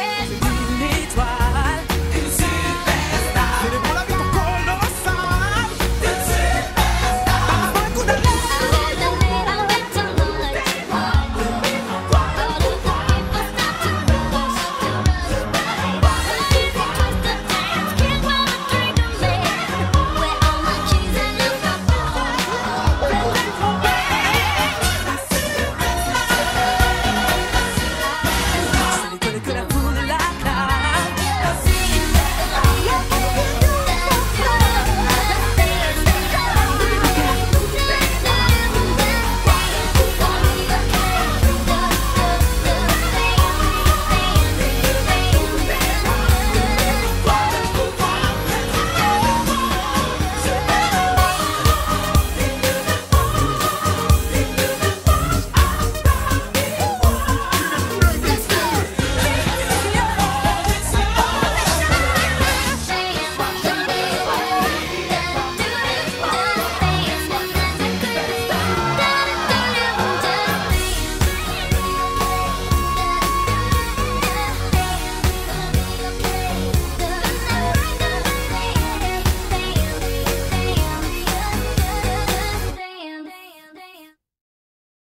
friends.